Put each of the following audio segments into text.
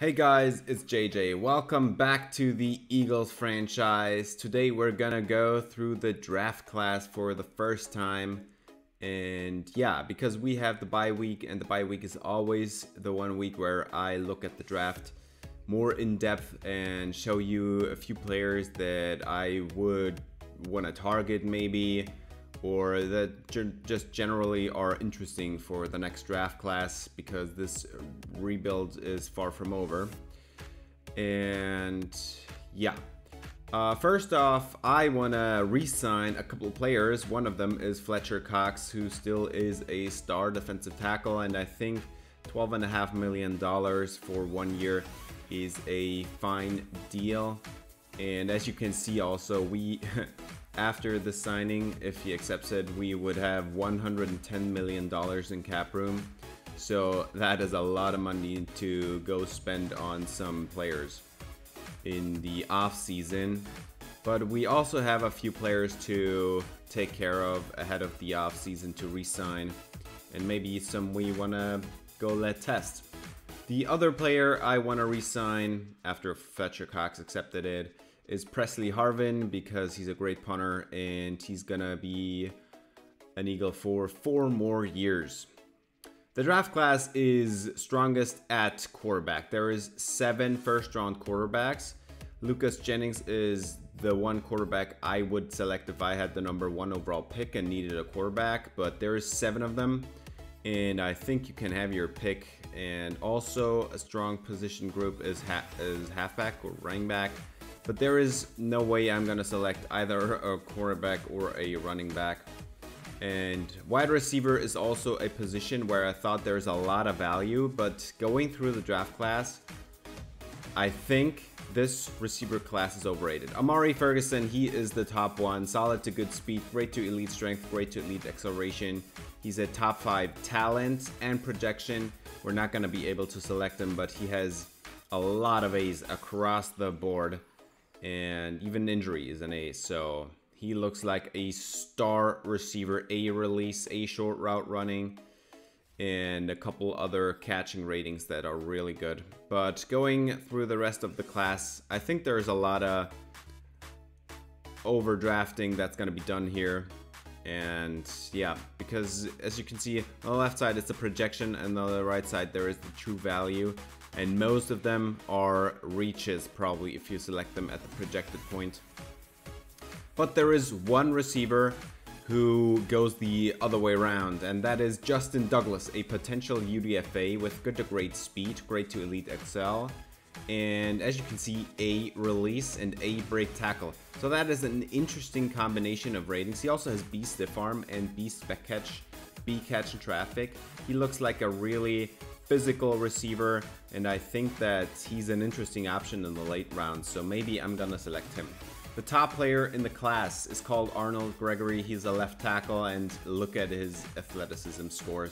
Hey guys, it's JJ. Welcome back to the Eagles franchise. Today we're gonna go through the draft class for the first time. And yeah, because we have the bye week, and the bye week is always the one week where I look at the draft more in depth and show you a few players that I would want to target, maybe, or that just generally are interesting for the next draft class because this rebuild is far from over. And yeah. Uh, first off, I want to re sign a couple of players. One of them is Fletcher Cox, who still is a star defensive tackle, and I think $12.5 million for one year is a fine deal. And as you can see, also, we after the signing, if he accepts it, we would have $110 million in cap room. So that is a lot of money to go spend on some players in the off season. But we also have a few players to take care of ahead of the off season to resign, and maybe some we want to go let test. The other player I want to resign after Fletcher Cox accepted it is Pressley Harvin because he's a great punter and he's gonna be an Eagle for four more years. The draft class is strongest at quarterback. There is seven first round quarterbacks. Lucas Jennings is the one quarterback I would select if I had the number one overall pick and needed a quarterback, but there is seven of them, and I think you can have your pick. And also a strong position group is, ha- is halfback or running back. But there is no way I'm going to select either a quarterback or a running back. And wide receiver is also a position where I thought there's a lot of value, but going through the draft class, I think this receiver class is overrated. Amari Ferguson, he is the top one. Solid to good speed, great to elite strength, great to elite acceleration. He's a top five talent and projection. We're not going to be able to select him, but he has a lot of A's across the board and even injury is an A. So he looks like a star receiver, A release, A short route running, and a couple other catching ratings that are really good. But going through the rest of the class, I think there's a lot of overdrafting that's going to be done here. And yeah, because as you can see on the left side, it's a projection, and on the right side, there is the true value and most of them are reaches probably if you select them at the projected point. But there is one receiver who goes the other way around, and that is Justin Douglas, a potential UDFA with good to great speed, great to elite excel, and as you can see, A release and A break tackle. So that is an interesting combination of ratings. He also has B stiff arm and B spec catch, B catch and traffic. He looks like a really physical receiver, and I think that he's an interesting option in the late rounds, so maybe I'm gonna select him. The top player in the class is called Arnold Gregory. He's a left tackle, and look at his athleticism scores.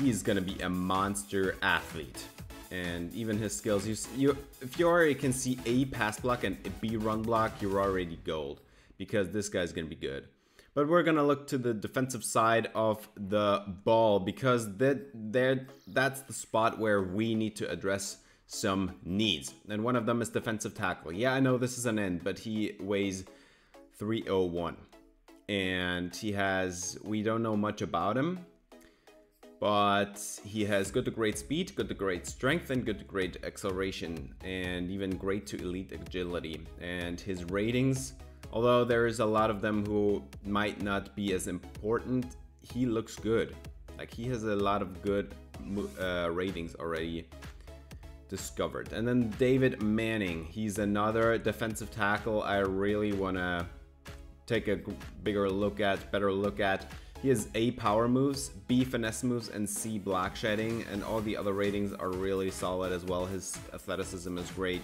He's gonna be a monster athlete. And even his skills, you, you, if you already can see A pass block and a B run block, you're already gold because this guy's gonna be good. But we're gonna look to the defensive side of the ball because that there that's the spot where we need to address some needs. And one of them is defensive tackle. Yeah, I know this is an end, but he weighs 301. And he has we don't know much about him. But he has good to great speed, good to great strength, and good to great acceleration, and even great to elite agility. And his ratings Although there is a lot of them who might not be as important, he looks good. Like he has a lot of good uh, ratings already discovered. And then David Manning, he's another defensive tackle I really want to take a bigger look at, better look at. He has A power moves, B finesse moves, and C block shedding, and all the other ratings are really solid as well. His athleticism is great.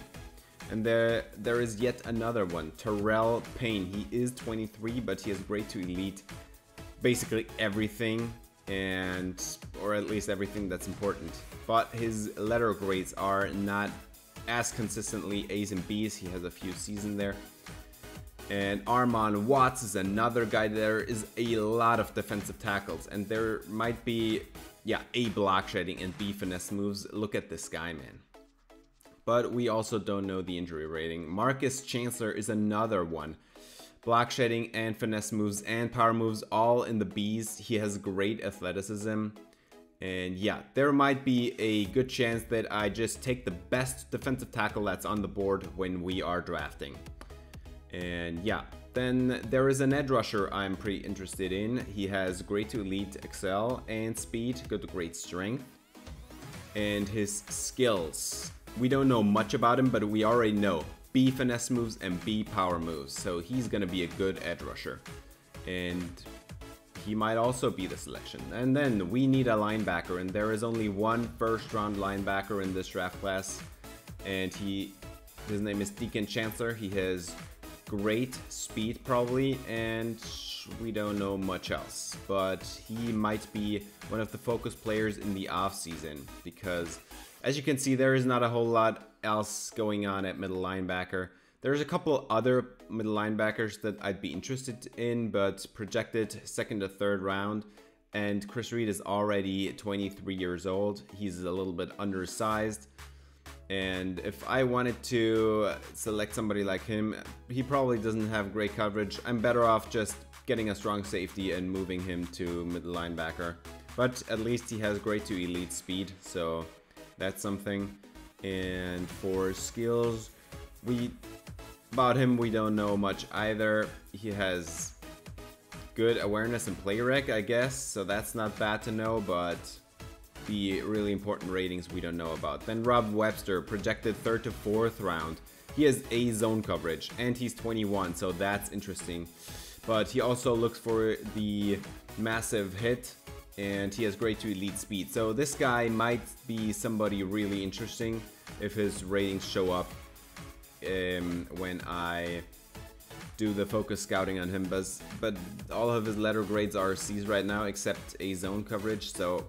And there, there is yet another one, Terrell Payne. He is 23, but he has great to elite basically everything, and or at least everything that's important. But his letter grades are not as consistently A's and B's. He has a few in there. And Armon Watts is another guy. There is a lot of defensive tackles, and there might be, yeah, A block shedding and B finesse moves. Look at this guy, man but we also don't know the injury rating. Marcus Chancellor is another one. Block shedding and finesse moves and power moves all in the Bs. He has great athleticism. And yeah, there might be a good chance that I just take the best defensive tackle that's on the board when we are drafting. And yeah, then there is an edge rusher I'm pretty interested in. He has great to elite excel and speed, good to great strength. And his skills. We don't know much about him, but we already know B finesse moves and B power moves. So he's gonna be a good edge rusher. And he might also be the selection. And then we need a linebacker, and there is only one first round linebacker in this draft class. And he his name is Deacon Chancellor. He has great speed probably, and we don't know much else. But he might be one of the focus players in the off season because as you can see, there is not a whole lot else going on at middle linebacker. There's a couple other middle linebackers that I'd be interested in, but projected second to third round. And Chris Reed is already 23 years old. He's a little bit undersized. And if I wanted to select somebody like him, he probably doesn't have great coverage. I'm better off just getting a strong safety and moving him to middle linebacker. But at least he has great to elite speed, so that's something. And for skills, we about him we don't know much either. He has good awareness and play rec, I guess, so that's not bad to know, but the really important ratings we don't know about. Then Rob Webster, projected third to fourth round. He has A zone coverage and he's 21, so that's interesting. But he also looks for the massive hit and he has great to elite speed. So this guy might be somebody really interesting if his ratings show up um, when I do the focus scouting on him. But, but all of his letter grades are C's right now except a zone coverage. So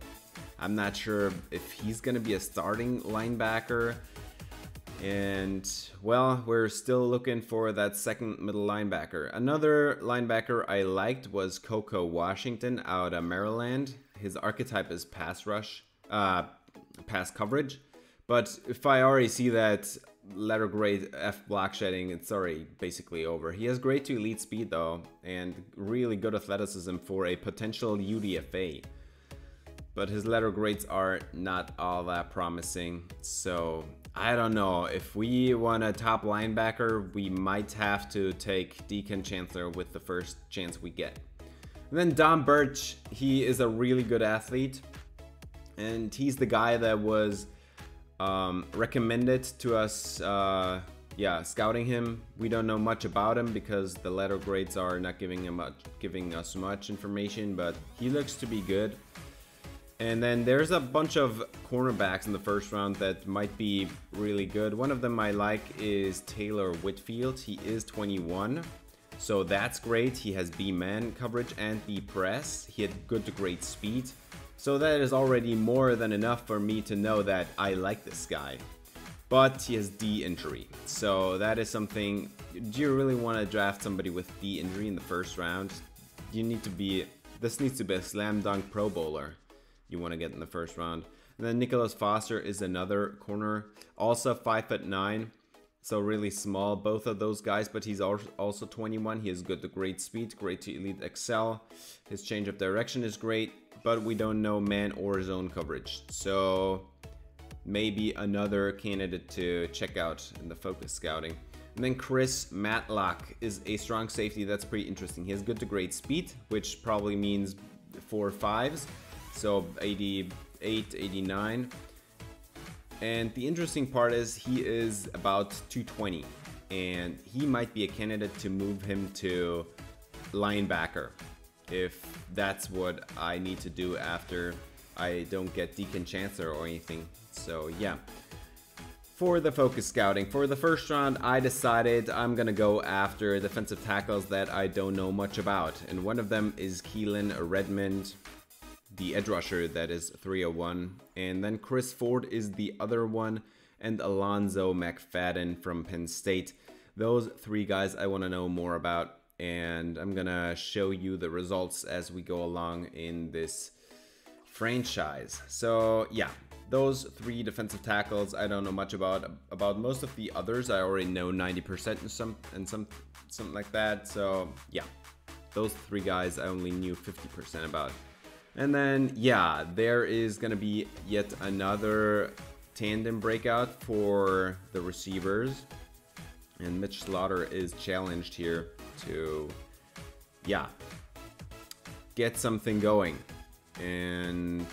I'm not sure if he's going to be a starting linebacker. And well, we're still looking for that second middle linebacker. Another linebacker I liked was Coco Washington out of Maryland. His archetype is pass rush, uh, pass coverage. But if I already see that letter grade F block shedding, it's already basically over. He has great to elite speed though, and really good athleticism for a potential UDFA but his letter grades are not all that promising. So I don't know. If we want a top linebacker, we might have to take Deacon Chancellor with the first chance we get. And then Dom Burch, he is a really good athlete. And he's the guy that was um, recommended to us, uh, yeah, scouting him. We don't know much about him because the letter grades are not giving him much, giving us much information, but he looks to be good. And then there's a bunch of cornerbacks in the first round that might be really good. One of them I like is Taylor Whitfield. He is 21. So that's great. He has B-man coverage and B-press. He had good to great speed. So that is already more than enough for me to know that I like this guy. But he has D injury. So that is something... Do you really want to draft somebody with D injury in the first round? You need to be... This needs to be a slam dunk pro bowler you want to get in the first round. And then Nicholas Foster is another corner, also five foot nine, so really small. Both of those guys, but he's also 21. He has good to great speed, great to elite excel. His change of direction is great, but we don't know man or zone coverage. So maybe another candidate to check out in the focus scouting. And then Chris Matlock is a strong safety that's pretty interesting. He has good to great speed, which probably means four fives so 88, 89. And the interesting part is he is about 220 and he might be a candidate to move him to linebacker if that's what I need to do after I don't get Deacon Chancellor or anything. So yeah. For the focus scouting, for the first round, I decided I'm gonna go after defensive tackles that I don't know much about. And one of them is Keelan Redmond the edge rusher that is 301. And then Chris Ford is the other one, and Alonzo McFadden from Penn State. Those three guys I want to know more about, and I'm gonna show you the results as we go along in this franchise. So yeah, those three defensive tackles I don't know much about. About most of the others I already know 90% and some and some something like that. So yeah, those three guys I only knew 50% about. And then yeah, there is gonna be yet another tandem breakout for the receivers. And Mitch Slaughter is challenged here to yeah get something going. And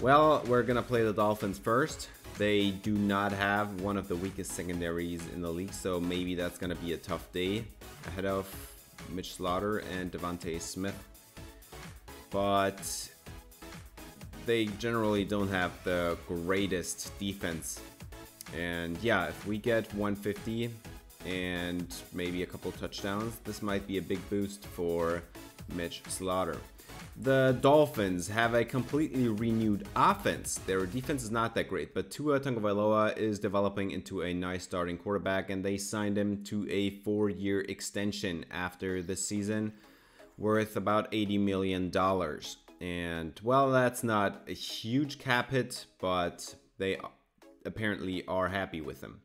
well, we're gonna play the Dolphins first. They do not have one of the weakest secondaries in the league, so maybe that's gonna be a tough day ahead of Mitch Slaughter and DeVonta Smith. But they generally don't have the greatest defense. And yeah, if we get 150 and maybe a couple touchdowns, this might be a big boost for Mitch Slaughter. The Dolphins have a completely renewed offense. Their defense is not that great, but Tua Tagovailoa is developing into a nice starting quarterback, and they signed him to a four-year extension after this season, worth about $80 million. And, well, that's not a huge cap hit, but they apparently are happy with him.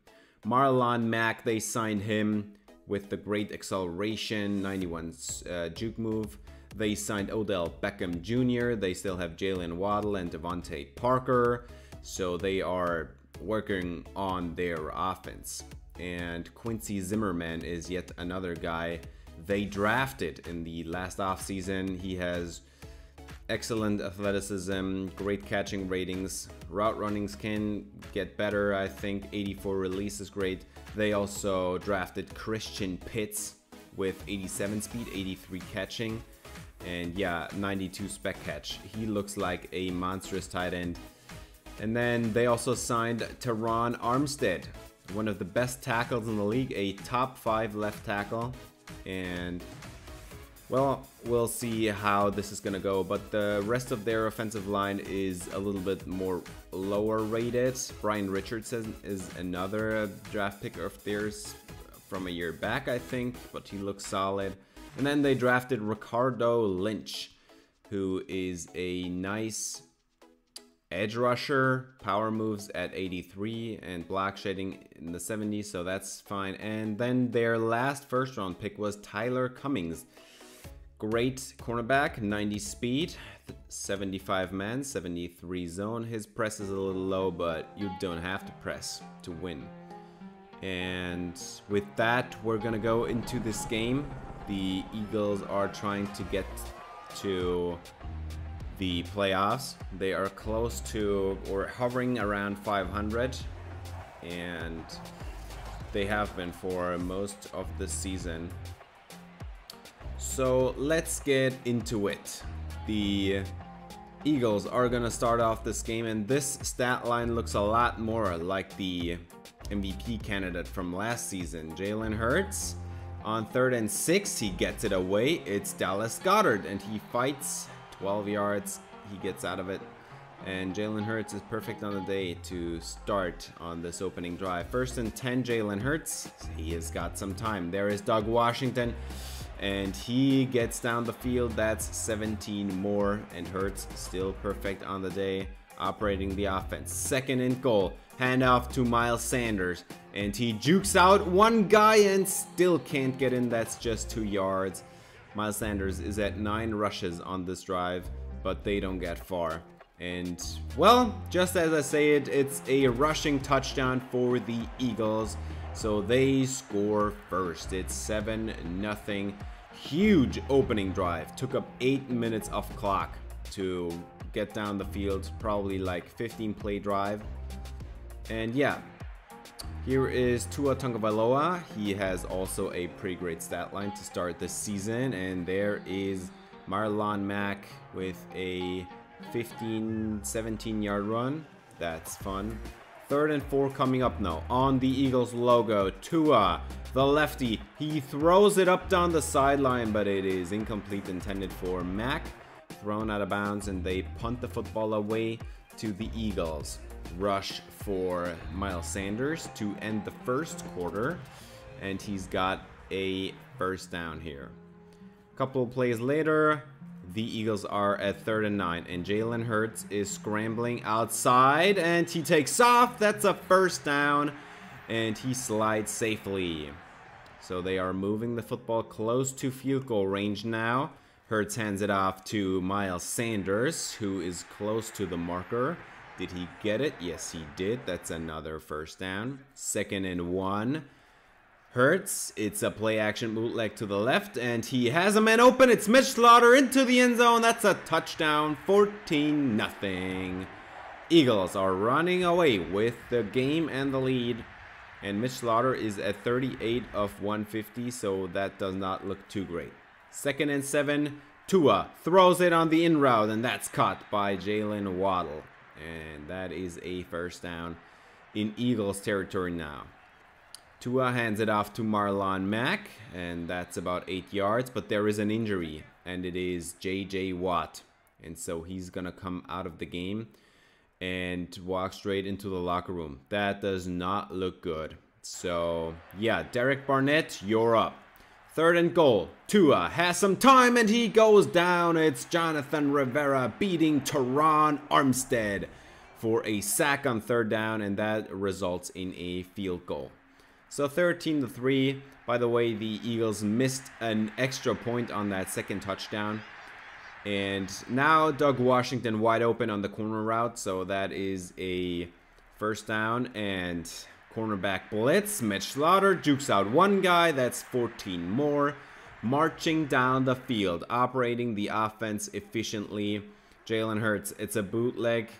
Marlon Mack, they signed him with the great acceleration, 91 uh, juke move. They signed Odell Beckham Jr. They still have Jalen Waddle and DeVante Parker. So they are working on their offense. And Quincy Zimmerman is yet another guy they drafted in the last offseason. He has excellent athleticism, great catching ratings. Route runnings can get better. I think 84 release is great. They also drafted Christian Pitts with 87 speed, 83 catching, and yeah, 92 spec catch. He looks like a monstrous tight end. And then they also signed Terron Armstead, one of the best tackles in the league, a top five left tackle. And well, we'll see how this is gonna go, but the rest of their offensive line is a little bit more lower rated. Brian Richardson is another draft pick of theirs from a year back, I think, but he looks solid. And then they drafted Ricardo Lynch, who is a nice edge rusher, power moves at 83 and block shading in the 70s, so that's fine. And then their last first round pick was Tyler Cummings. Great cornerback, 90 speed, 75 man, 73 zone. His press is a little low, but you don't have to press to win. And with that, we're gonna go into this game. The Eagles are trying to get to the playoffs. They are close to or hovering around 500, and they have been for most of the season. So let's get into it. The Eagles are gonna start off this game and this stat line looks a lot more like the MVP candidate from last season. Jalen Hurts on third and six, he gets it away. It's Dallas Goedert and he fights 12 yards. He gets out of it. And Jalen Hurts is perfect on the day to start on this opening drive. First and 10, Jalen Hurts. He has got some time. There is Doug Washington and he gets down the field. That's 17 more, and Hurts still perfect on the day, operating the offense. Second and goal, handoff to Miles Sanders, and he jukes out one guy and still can't get in. That's just two yards. Miles Sanders is at nine rushes on this drive, but they don't get far. And, well, just as I say it, it's a rushing touchdown for the Eagles. So they score first. It's 7 nothing. Huge opening drive. Took up 8 minutes of clock to get down the field. Probably like 15 play drive. And yeah, here is Tua Tagovailoa. He has also a pretty great stat line to start the season. And there is Marlon Mack with a 15, 17 yard run. That's fun. Third and four coming up now. On the Eagles logo, Tua, the lefty. He throws it up down the sideline, but it is incomplete intended for Mack. Thrown out of bounds, and they punt the football away to the Eagles. Rush for Miles Sanders to end the first quarter, and he's got a first down here. A couple of plays later, the Eagles are at third and nine. And Jalen Hurts is scrambling outside and he takes off. That's a first down. And he slides safely. So they are moving the football close to field goal range now. Hurts hands it off to Miles Sanders, who is close to the marker. Did he get it? Yes, he did. That's another first down. Second and one. Hurts. It's a play action bootleg to the left, and he has a man open. It's Mitch Slaughter into the end zone. That's a touchdown. 14 nothing. Eagles are running away with the game and the lead. And Mitch Slaughter is at 38 of 150, so that does not look too great. Second and seven. Tua throws it on the in route, and that's caught by Jalen Waddle. And that is a first down in Eagles territory now. Tua hands it off to Marlon Mack, and that's about eight yards. But there is an injury, and it is J.J. Watt. And so he's going to come out of the game and walk straight into the locker room. That does not look good. So, yeah, Derek Barnett, you're up. Third and goal. Tua has some time and he goes down. It's Jonathan Rivera beating Terron Armstead for a sack on third down, and that results in a field goal. So 13 to 3. By the way, the Eagles missed an extra point on that second touchdown. And now Doug Washington wide open on the corner route. So that is a first down and cornerback blitz. Mitch Slaughter jukes out one guy. That's 14 more. Marching down the field, operating the offense efficiently. Jalen Hurts, it's a bootleg.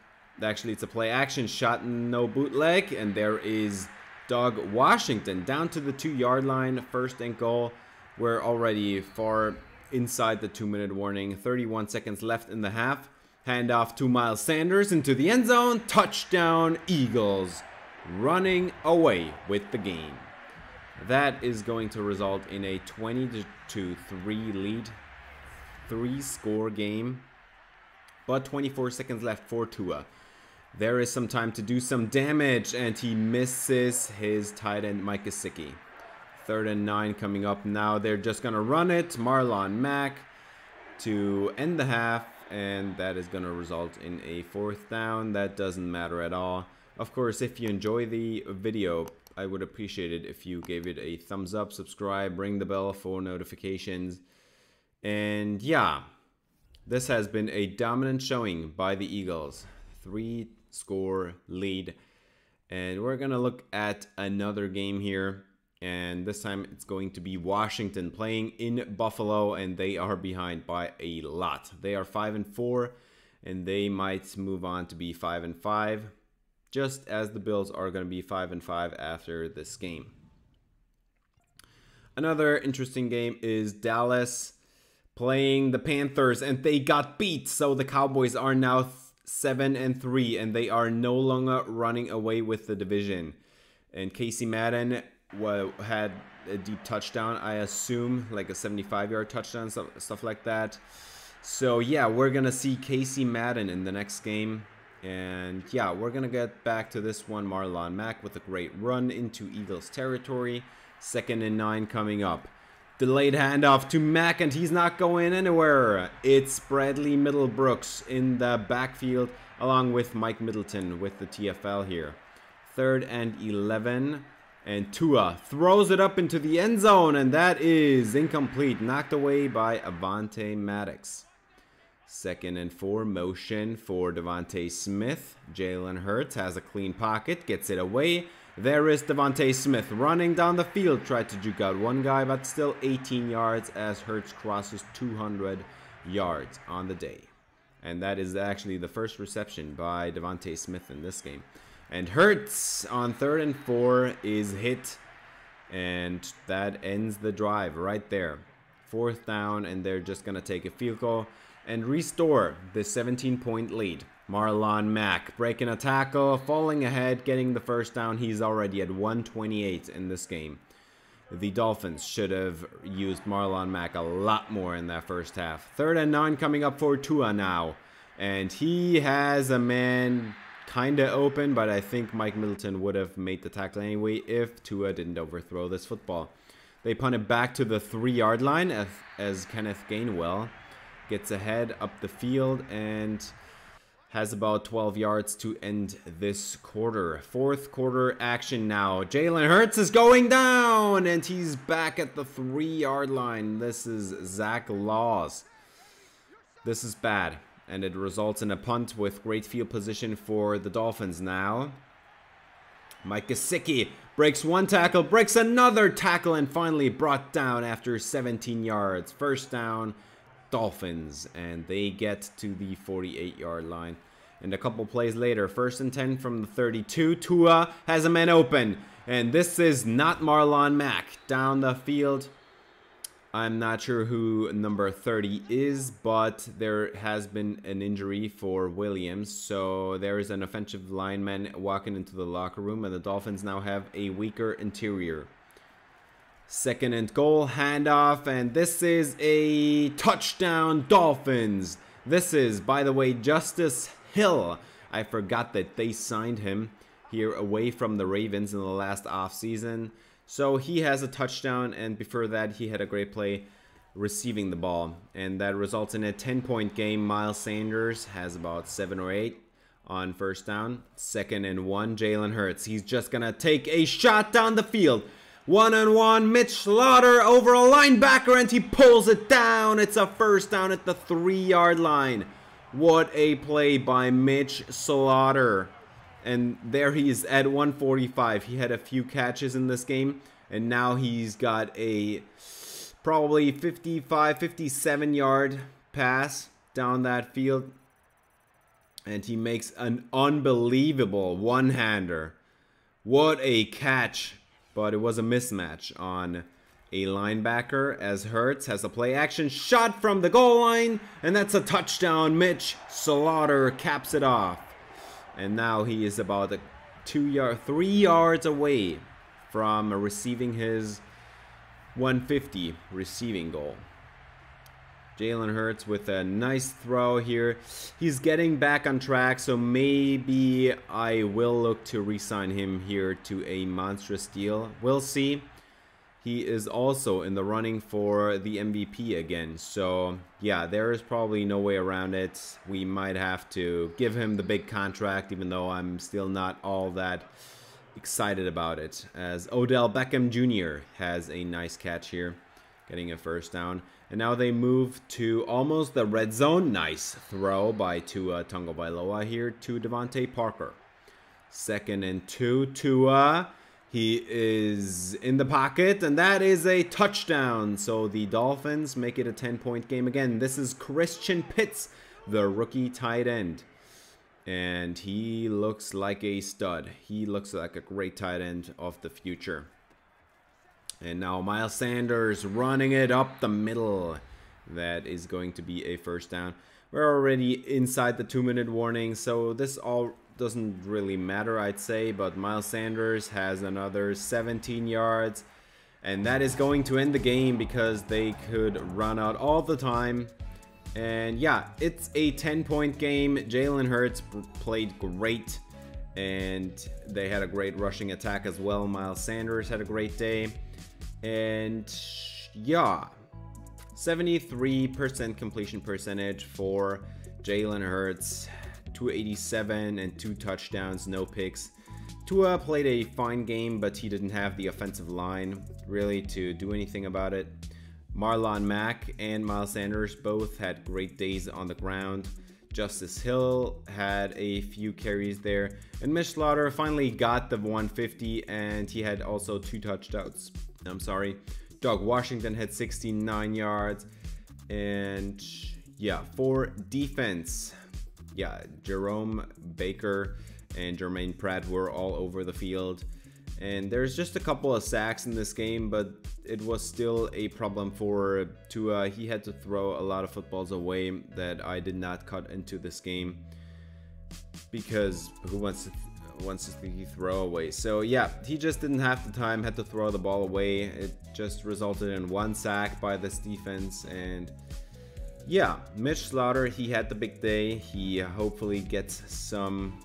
Actually, it's a play action shot, no bootleg. And there is Doug Washington down to the two yard line, first and goal. We're already far inside the two minute warning. 31 seconds left in the half. Handoff to Miles Sanders into the end zone. Touchdown, Eagles running away with the game. That is going to result in a 20 to 3 lead, three score game. But 24 seconds left for Tua. There is some time to do some damage, and he misses his tight end, Mike Gesicki. Third and nine coming up now. They're just going to run it. Marlon Mack to end the half, and that is going to result in a fourth down. That doesn't matter at all. Of course, if you enjoy the video, I would appreciate it if you gave it a thumbs up, subscribe, ring the bell for notifications. And yeah, this has been a dominant showing by the Eagles. Three score lead. And we're going to look at another game here. And this time it's going to be Washington playing in Buffalo, and they are behind by a lot. They are 5 and 4, and they might move on to be 5 and 5, just as the Bills are going to be 5 and 5 after this game. Another interesting game is Dallas playing the Panthers, and they got beat, so the Cowboys are now seven and three, and they are no longer running away with the division. And Casey Madden had a deep touchdown, I assume, like a 75 yard touchdown, stuff, stuff like that. So, yeah, we're going to see Casey Madden in the next game. And yeah, we're going to get back to this one. Marlon Mack with a great run into Eagles territory. Second and nine coming up. Delayed handoff to Mack, and he's not going anywhere. It's Bradley Middlebrooks in the backfield, along with Mike Middleton with the TFL here. Third and 11. And Tua throws it up into the end zone, and that is incomplete. Knocked away by Avonte Maddox. Second and four, motion for DeVonta Smith. Jalen Hurts has a clean pocket, gets it away. There is DeVonta Smith running down the field, tried to juke out one guy, but still 18 yards as Hurts crosses 200 yards on the day. And that is actually the first reception by DeVonta Smith in this game. And Hurts on third and four is hit, and that ends the drive right there. Fourth down, and they're just going to take a field goal and restore the 17 point lead. Marlon Mack breaking a tackle, falling ahead, getting the first down. He's already at 128 in this game. The Dolphins should have used Marlon Mack a lot more in that first half. Third and nine coming up for Tua now. And he has a man kind of open, but I think Mike Middleton would have made the tackle anyway if Tua didn't overthrow this football. They punt it back to the three yard line as, as Kenneth Gainwell gets ahead up the field and has about 12 yards to end this quarter. Fourth quarter action now. Jalen Hurts is going down and he's back at the three yard line. This is Zach Laws. This is bad and it results in a punt with great field position for the Dolphins now. Mike Gesicki breaks one tackle, breaks another tackle, and finally brought down after 17 yards. First down, Dolphins, and they get to the 48 yard line. And a couple plays later, first and 10 from the 32, Tua has a man open. And this is not Marlon Mack. Down the field, I'm not sure who number 30 is, but there has been an injury for Williams. So there is an offensive lineman walking into the locker room, and the Dolphins now have a weaker interior. Second and goal, handoff, and this is a touchdown, Dolphins. This is, by the way, Justice Hill. I forgot that they signed him here away from the Ravens in the last offseason. So he has a touchdown, and before that, he had a great play receiving the ball. And that results in a 10 point game. Miles Sanders has about 7 or 8 on first down. Second and one, Jalen Hurts. He's just going to take a shot down the field. One on one, Mitch Slaughter over a linebacker, and he pulls it down. It's a first down at the three yard line. What a play by Mitch Slaughter and there he is at 145. He had a few catches in this game, and now he's got a probably 55, 57 yard pass down that field. And he makes an unbelievable one hander. What a catch! But it was a mismatch on a linebacker as Hurts has a play action shot from the goal line, and that's a touchdown. Mitch Slaughter caps it off and now he is about two yard, three yards away from receiving his 150 receiving goal. Jalen Hurts with a nice throw here. He's getting back on track, so maybe I will look to re-sign him here to a monstrous deal. We'll see he is also in the running for the MVP again. So, yeah, there is probably no way around it. We might have to give him the big contract, even though I'm still not all that excited about it. As Odell Beckham Jr. has a nice catch here, getting a first down. And now they move to almost the red zone. Nice throw by Tua Tagovailoa here to DeVante Parker. Second and two. Tua he is in the pocket, and that is a touchdown. So the Dolphins make it a 10-point game again. This is Christian Pitts, the rookie tight end. And he looks like a stud. He looks like a great tight end of the future. And now Miles Sanders running it up the middle. That is going to be a first down. We're already inside the two-minute warning, so this all doesn't really matter, I'd say, but Miles Sanders has another 17 yards, and that is going to end the game because they could run out all the time. And yeah, it's a 10 point game. Jalen Hurts played great, and they had a great rushing attack as well. Miles Sanders had a great day, and yeah, 73% completion percentage for Jalen Hurts. 287 and two touchdowns, no picks. Tua played a fine game, but he didn't have the offensive line really to do anything about it. Marlon Mack and Miles Sanders both had great days on the ground. Justice Hill had a few carries there. And Mitch Slaughter finally got the 150 and he had also two touchdowns. I'm sorry. Doug Washington had 69 yards. And yeah, for defense, yeah, Jerome Baker and Germaine Pratt were all over the field. And there's just a couple of sacks in this game, but it was still a problem for Tua. He had to throw a lot of footballs away that I did not cut into this game because who wants to wants to throw away? So yeah, he just didn't have the time, had to throw the ball away. It just resulted in one sack by this defense and yeah, Mitch Slaughter, he had the big day. He hopefully gets some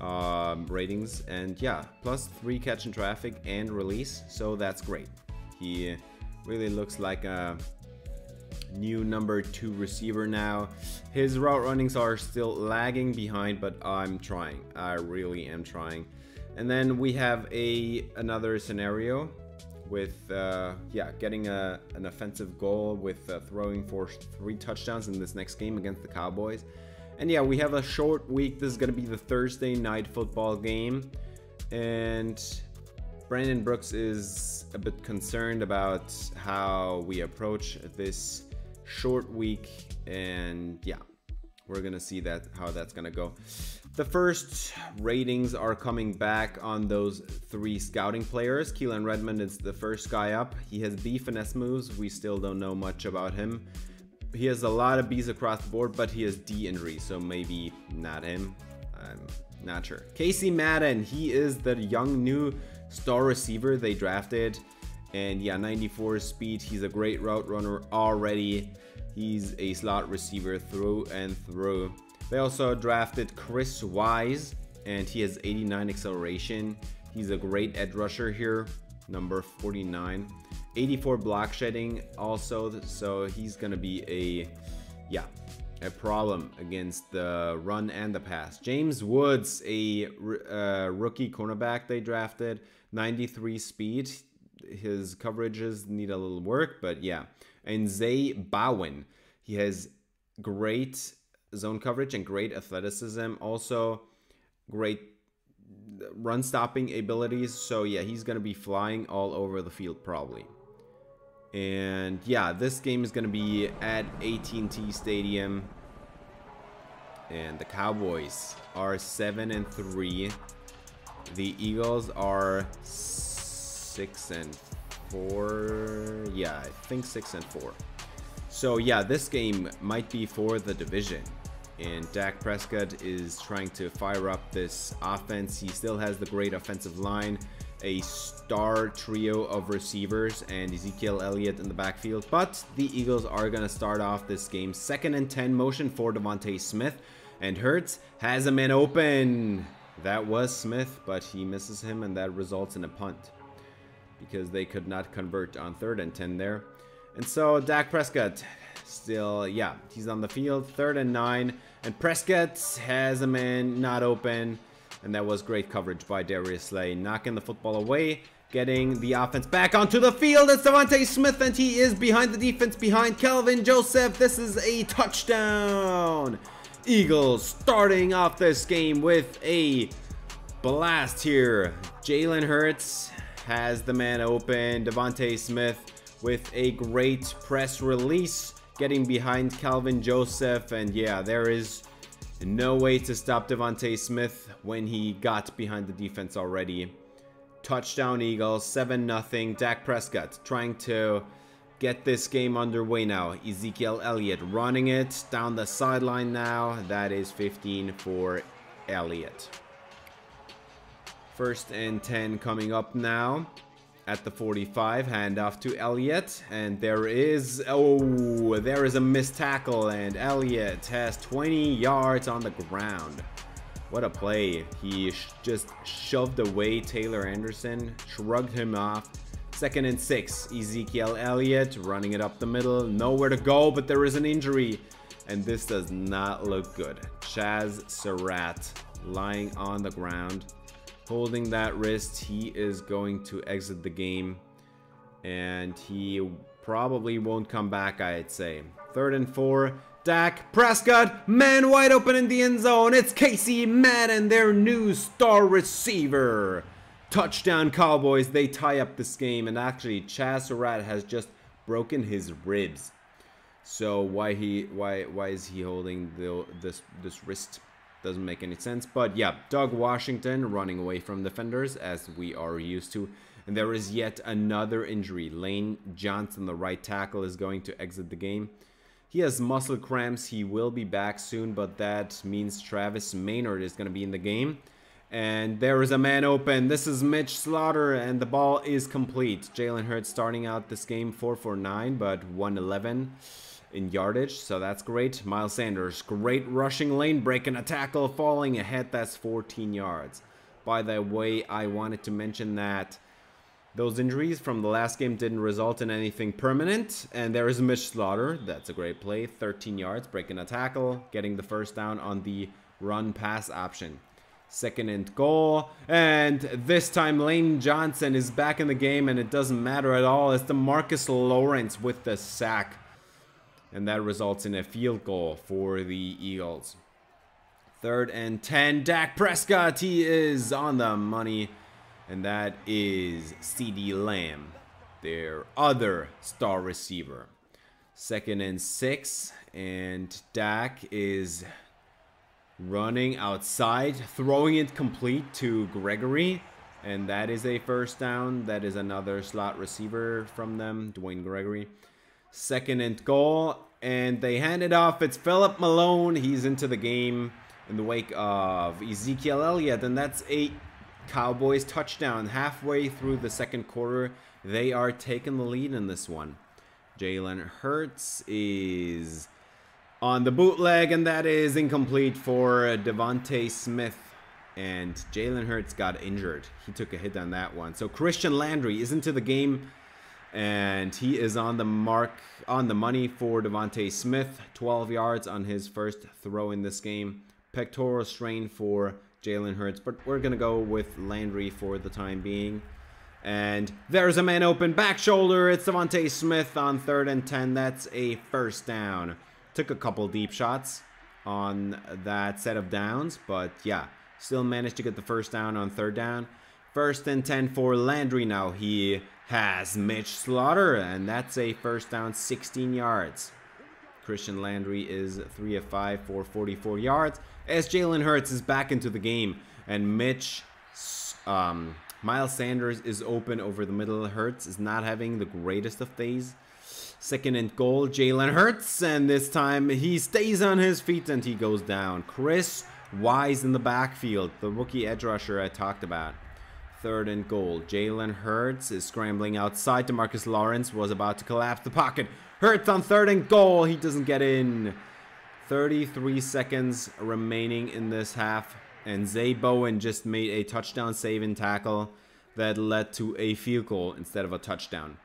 um, ratings and yeah, plus three catch and traffic and release, so that's great. He really looks like a new number two receiver now. His route runnings are still lagging behind, but I'm trying. I really am trying. And then we have a another scenario with uh, yeah getting a, an offensive goal with uh, throwing for three touchdowns in this next game against the Cowboys. And yeah, we have a short week. This is going to be the Thursday night football game. And Brandon Brooks is a bit concerned about how we approach this short week. And yeah, we're to see that how that's to go. The first ratings are coming back on those three scouting players. Keelan Redmond is the first guy up. He has B finesse moves. We still don't know much about him. He has a lot of Bs across the board, but he has D injury, so maybe not him. I'm not sure. Casey Madden, he is the young new star receiver they drafted. And yeah, 94 speed. He's a great route runner already. He's a slot receiver through and through. They also drafted Chris Wise, and he has 89 acceleration. He's a great edge rusher here, number 49. 84 block shedding also, so he's gonna be a, yeah, a problem against the run and the pass. James Woods, a uh, rookie cornerback they drafted, 93 speed. His coverages need a little work, but yeah. And Zay Bowen, he has great zone coverage and great athleticism. Also, great run stopping abilities. So yeah, he's gonna be flying all over the field probably. And yeah, this game is gonna be at AT&T Stadium. And the Cowboys are seven and three. The Eagles are six and four. Yeah, I think six and four. So yeah, this game might be for the division and Dak Prescott is trying to fire up this offense. He still has the great offensive line, a star trio of receivers, and Ezekiel Elliott in the backfield. But the Eagles are going to start off this game second and 10 motion for DeVonta Smith, and Hurts has a man open. That was Smith, but he misses him, and that results in a punt because they could not convert on third and 10 there. And so Dak Prescott still, yeah, he's on the field, third and nine. And Prescott has a man not open. And that was great coverage by Darius Slay, knocking the football away, getting the offense back onto the field. It's DeVonta Smith, and he is behind the defense, behind Kelvin Joseph. This is a touchdown. Eagles starting off this game with a blast here. Jalen Hurts has the man open. DeVonta Smith with a great press release getting behind Kelvin Joseph. And yeah, there is no way to stop DeVonta Smith when he got behind the defense already. Touchdown Eagles, 7-0. Dak Prescott trying to get this game underway now. Ezekiel Elliott running it down the sideline now. That is 15 for Elliott. First and 10 coming up now at the 45. Handoff to Elliott. And there is... Oh, there is a missed tackle. And Elliott has 20 yards on the ground. What a play. He sh just shoved away Taylor Anderson. Shrugged him off. Second and six. Ezekiel Elliott running it up the middle. Nowhere to go, but there is an injury. And this does not look good. Chazz Surratt lying on the ground holding that wrist, he is going to exit the game. And he probably won't come back, I'd say. Third and four. Dak Prescott, man wide open in the end zone. It's Casey Madden, their new star receiver. Touchdown Cowboys, they tie up this game. And actually, Chazz Surratt has just broken his ribs. So why he why why is he holding the this this wrist doesn't make any sense. But yeah, Doug Washington running away from defenders as we are used to. And there is yet another injury. Lane Johnson, the right tackle, is going to exit the game. He has muscle cramps. He will be back soon, but that means Travis Maynard is going to be in the game. And there is a man open. This is Mitch Slaughter, and the ball is complete. Jalen Hurts starting out this game 4 for 9, but 111 in yardage, so that's great. Miles Sanders, great rushing lane break and a tackle falling ahead. That's 14 yards. By the way, I wanted to mention that Those injuries from the last game didn't result in anything permanent. And there is Mitch Slaughter. That's a great play. 13 yards, breaking a tackle, getting the first down on the run pass option. Second and goal. And this time Lane Johnson is back in the game and it doesn't matter at all. It's DeMarcus Lawrence with the sack. And that results in a field goal for the Eagles. Third and 10. Dak Prescott, he is on the money. And that is CeeDee Lamb, their other star receiver. Second and six. And Dak is running outside, throwing it complete to Gregory. And that is a first down. That is another slot receiver from them, Dwayne Gregory. Second and goal. And they hand it off. It's Philip Malone. He's into the game in the wake of Ezekiel Elliott. And that's a Cowboys touchdown. Halfway through the second quarter, they are taking the lead in this one. Jalen Hurts is on the bootleg, and that is incomplete for DeVonta Smith. And Jalen Hurts got injured. He took a hit on that one. So Christian Landry is into the game, and he is on the mark, on the money for DeVonta Smith. 12 yards on his first throw in this game. Pectoral strain for Jalen Hurts, but we're to go with Landry for the time being. And there's a man open back shoulder. It's DeVonta Smith on third and 10. That's a first down. Took a couple deep shots on that set of downs, but yeah, still managed to get the first down on third down. First and 10 for Landry now. He has Mitch Slaughter, and that's a first down, 16 yards. Christian Landry is 3 of 5 for 44 yards. As Jalen Hurts is back into the game, and Mitch, um, Miles Sanders is open over the middle. Hurts is not having the greatest of days. Second and goal, Jalen Hurts, and this time he stays on his feet and he goes down. Chris Wise in the backfield, the rookie edge rusher I talked about. Third and goal, Jalen Hurts is scrambling outside. DeMarcus Lawrence was about to collapse the pocket. Hurts on third and goal, he doesn't get in. 33 seconds remaining in this half, and Zay Bowen just made a touchdown saving tackle that led to a field goal instead of a touchdown.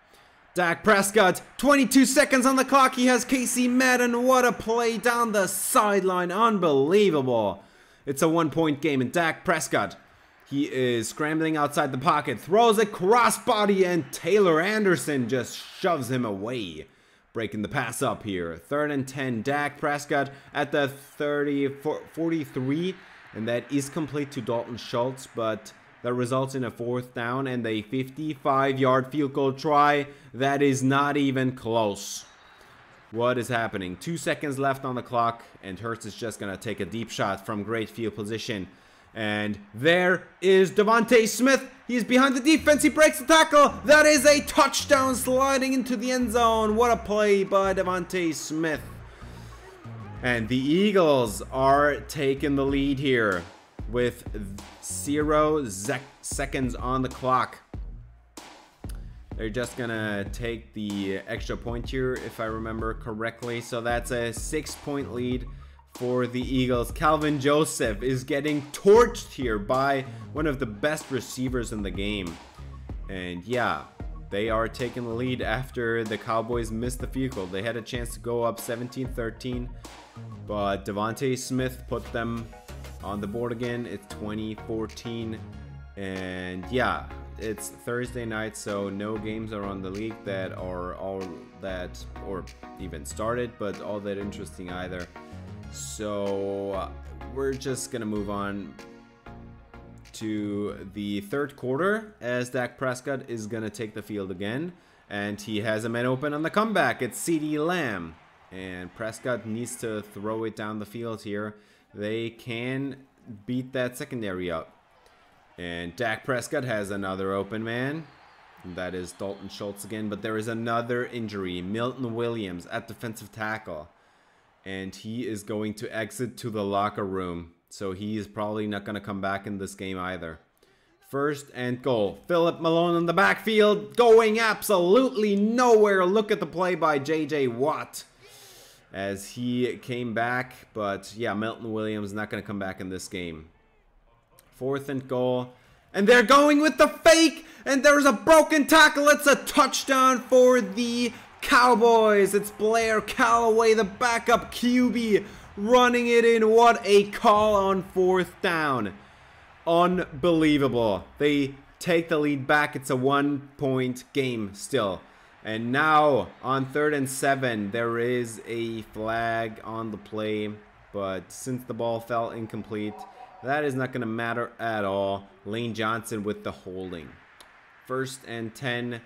Dak Prescott, 22 seconds on the clock. He has Casey Madden. What a play down the sideline. Unbelievable. It's a one point game. And Dak Prescott, he is scrambling outside the pocket, throws a crossbody, and Taylor Anderson just shoves him away. Breaking the pass up here. Third and 10. Dak Prescott at the 30, 43. And that is complete to Dalton Schultz, but that results in a fourth down and a 55 yard field goal try. That is not even close. What is happening? Two seconds left on the clock, and Hurts is just going to take a deep shot from great field position. And there is DeVonta Smith. He's behind the defense. He breaks the tackle. That is a touchdown sliding into the end zone. What a play by DeVonta Smith. And the Eagles are taking the lead here with zero seconds on the clock. They're just gonna take the extra point here, if I remember correctly. So that's a six point lead for the Eagles. Kelvin Joseph is getting torched here by one of the best receivers in the game. And yeah, they are taking the lead after the Cowboys missed the field goal. They had a chance to go up 17-13, but DeVonta Smith put them on the board again. It's 2014. And yeah, it's Thursday night, so no games are on the league that are all that, or even started, but all that interesting either. So uh, we're just gonna move on to the third quarter as Dak Prescott is gonna take the field again. And he has a man open on the comeback. It's CeeDee Lamb. And Prescott needs to throw it down the field here they can beat that secondary up. And Dak Prescott has another open man. That is Dalton Schultz again. But there is another injury. Milton Williams at defensive tackle. And he is going to exit to the locker room. So he is probably not going to come back in this game either. First and goal. Philip Malone in the backfield. Going absolutely nowhere. Look at the play by J.J. Watt as he came back. But yeah, Milton Williams not going to come back in this game. Fourth and goal. And they're going with the fake. And there's a broken tackle. It's a touchdown for the Cowboys. It's Blair Calloway, the backup QB, running it in. What a call on fourth down. Unbelievable. They take the lead back. It's a one point game still. And now on third and seven, there is a flag on the play. But since the ball fell incomplete, that is not going to matter at all. Lane Johnson with the holding. First and 10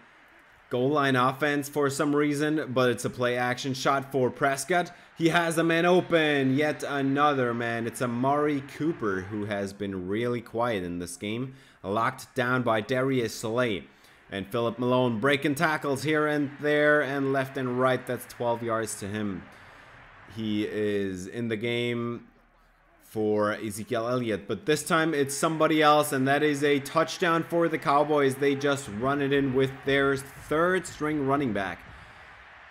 goal line offense for some reason, but it's a play action shot for Prescott. He has a man open, yet another man. It's Amari Cooper who has been really quiet in this game, locked down by Darius Slay. And Philip Malone breaking tackles here and there and left and right. That's 12 yards to him. He is in the game for Ezekiel Elliott. But this time it's somebody else, and that is a touchdown for the Cowboys. They just run it in with their third string running back,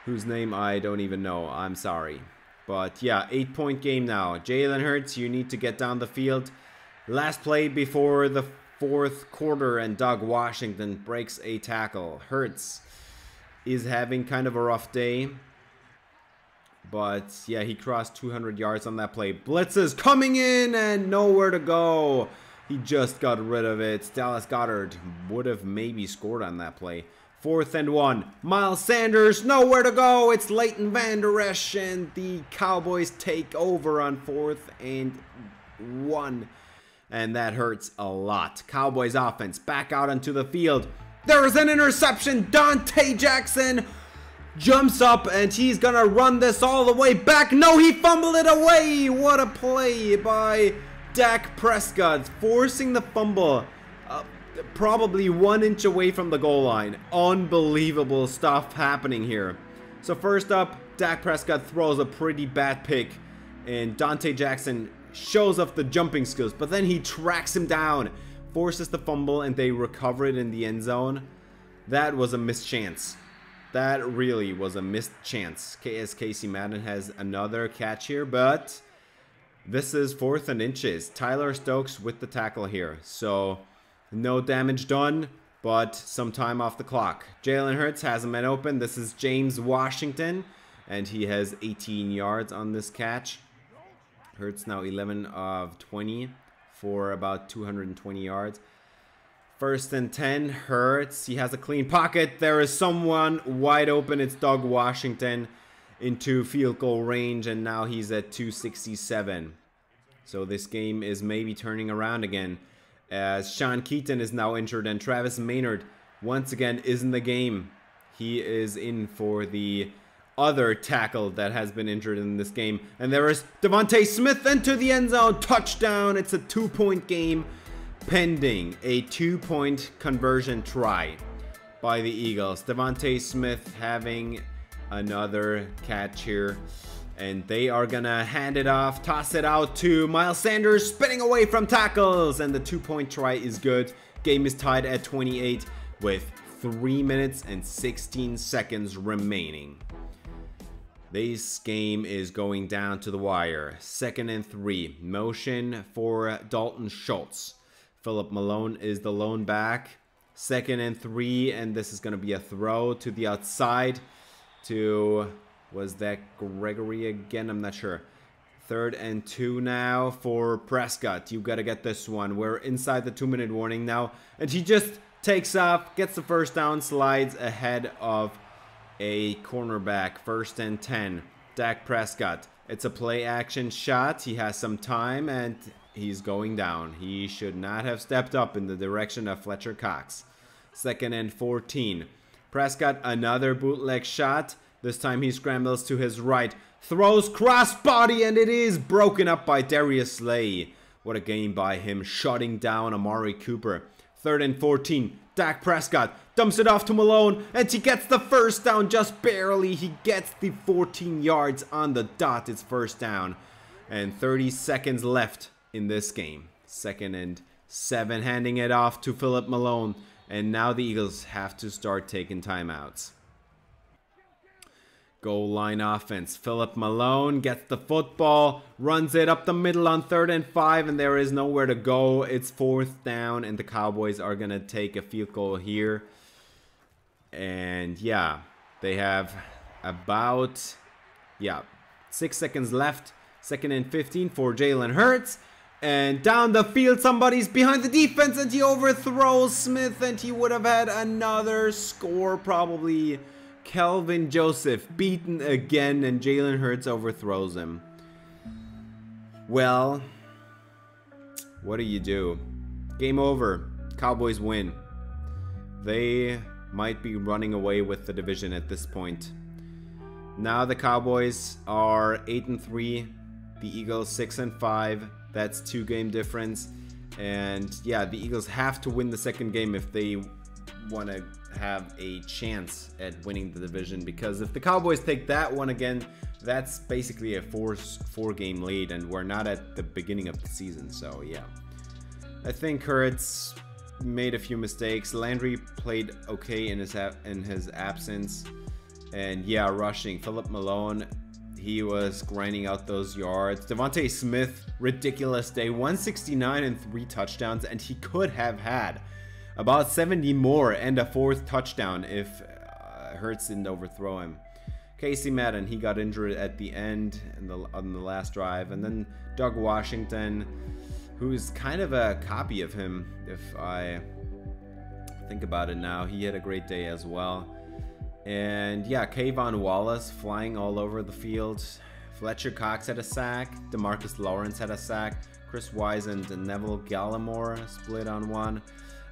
whose name I don't even know. I'm sorry. But yeah, eight point game now. Jalen Hurts, you need to get down the field. Last play before the fourth quarter, and Doug Washington breaks a tackle. Hurts is having kind of a rough day. But yeah, he crossed 200 yards on that play. Blitzes coming in and nowhere to go. He just got rid of it. Dallas Goedert would have maybe scored on that play. Fourth and one. Miles Sanders, nowhere to go. It's Leighton Vander Esch, and the Cowboys take over on fourth and one and that hurts a lot. Cowboys offense back out onto the field. There is an interception. Donte Jackson jumps up and he's gonna run this all the way back. No, he fumbled it away. What a play by Dak Prescott, forcing the fumble. Uh, probably one inch away from the goal line. Unbelievable stuff happening here. So first up, Dak Prescott throws a pretty bad pick, and Donte Jackson shows off the jumping skills, but then he tracks him down, forces the fumble, and they recover it in the end zone. That was a missed chance. That really was a missed chance. As Casey Madden has another catch here, but this is fourth and inches. Tyler Stokes with the tackle here. So no damage done, but some time off the clock. Jalen Hurts has a man open. This is James Washington, and he has 18 yards on this catch. Hurts now 11 of 20 for about 220 yards. First and 10, Hurts. He has a clean pocket. There is someone wide open. It's Doug Washington into field goal range, and now he's at 267. So this game is maybe turning around again as Sean Keaton is now injured and Travis Maynard once again is in the game. He is in for the other tackle that has been injured in this game. And there is DeVonta Smith into the end zone. Touchdown. It's a two-point game pending a two-point conversion try by the Eagles. DeVonta Smith having another catch here. And they are gonna hand it off, toss it out to Miles Sanders, spinning away from tackles. And the two-point try is good. Game is tied at 28 with 3 minutes and 16 seconds remaining. This game is going down to the wire. Second and three. Motion for Dalton Schultz. Philip Malone is the lone back. Second and three, and this is going to be a throw to the outside to, was that Gregory again? I'm not sure. Third and two now for Prescott. You got to get this one. We're inside the two minute warning now. And he just takes off, gets the first down, slides ahead of a cornerback, first and 10. Dak Prescott. It's a play action shot. He has some time and he's going down. He should not have stepped up in the direction of Fletcher Cox. Second and 14. Prescott, another bootleg shot. This time he scrambles to his right. Throws crossbody and it is broken up by Darius Slay. What a game by him, shutting down Amari Cooper. Third and 14. Dak Prescott dumps it off to Malone and he gets the first down just barely. He gets the 14 yards on the dot. It's first down. And 30 seconds left in this game. Second and seven, handing it off to Philip Malone. And now the Eagles have to start taking timeouts. Goal line offense. Philip Malone gets the football, runs it up the middle on third and five, and there is nowhere to go. It's fourth down, and the Cowboys are going to take a field goal here. And yeah, they have about, yeah, six seconds left. Second and 15 for Jalen Hurts. And down the field, somebody's behind the defense, and he overthrows Smith, and he would have had another score probably Kelvin Joseph beaten again and Jalen Hurts overthrows him. Well, what do you do? Game over. Cowboys win. They might be running away with the division at this point. Now the Cowboys are 8 and 3, the Eagles 6 and 5. That's two game difference. And yeah, the Eagles have to win the second game if they want to have a chance at winning the division because if the Cowboys take that one again, that's basically a four four game lead, and we're not at the beginning of the season. So yeah, I think Hurts made a few mistakes. Landry played okay in his in his absence, and yeah, rushing Philip Malone. He was grinding out those yards. DeVonta Smith, ridiculous day, 169 and three touchdowns, and he could have had about 70 more and a fourth touchdown if uh, Hurts didn't overthrow him. Casey Madden, he got injured at the end the, on the last drive. And then Doug Washington, who's kind of a copy of him, if I think about it now. He had a great day as well. And yeah, K'Von Wallace flying all over the field. Fletcher Cox had a sack. DeMarcus Lawrence had a sack. Chris Wise and Neville Gallimore split on one.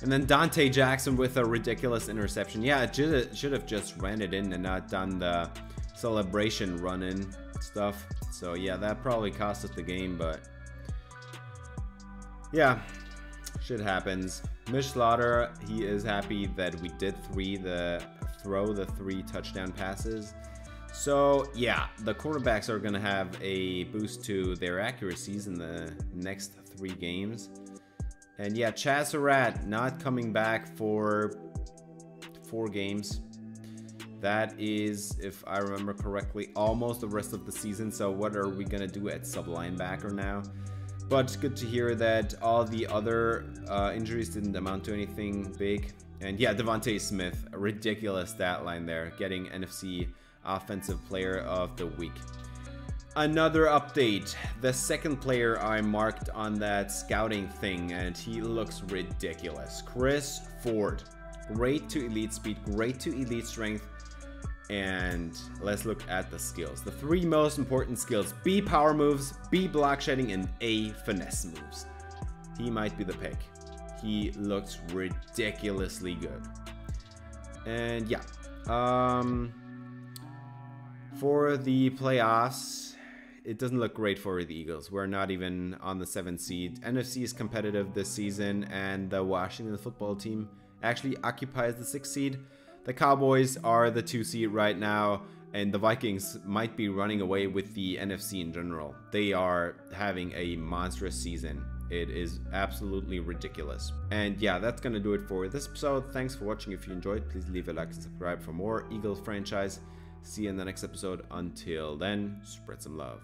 And then Donte Jackson with a ridiculous interception. Yeah, it should, have just ran it in and not done the celebration run-in stuff. So yeah, that probably cost us the game, but yeah, shit happens. Mitch Slaughter, he is happy that we did three the throw the three touchdown passes. So yeah, the quarterbacks are gonna have a boost to their accuracies in the next three games. And yeah, Chazz Surratt not coming back for four games. That is, if I remember correctly, almost the rest of the season. So what are we going to do at sub linebacker now? But good to hear that all the other uh, injuries didn't amount to anything big. And yeah, DeVonta Smith, ridiculous stat line there, getting NFC Offensive Player of the Week. Another update. The second player I marked on that scouting thing, and he looks ridiculous. Chris Ford. Great to elite speed, great to elite strength. And let's look at the skills. The three most important skills B power moves, B block shedding, and A finesse moves. He might be the pick. He looks ridiculously good. And yeah. Um, for the playoffs, it doesn't look great for the Eagles. We're not even on the seventh seed. NFC is competitive this season, and the Washington football team actually occupies the sixth seed. The Cowboys are the two seed right now, and the Vikings might be running away with the NFC in general. They are having a monstrous season. It is absolutely ridiculous. And yeah, that's gonna do it for this episode. Thanks for watching. If you enjoyed, please leave a like and subscribe for more Eagles franchise. See you in the next episode. Until then, spread some love.